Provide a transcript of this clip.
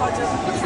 Hacı.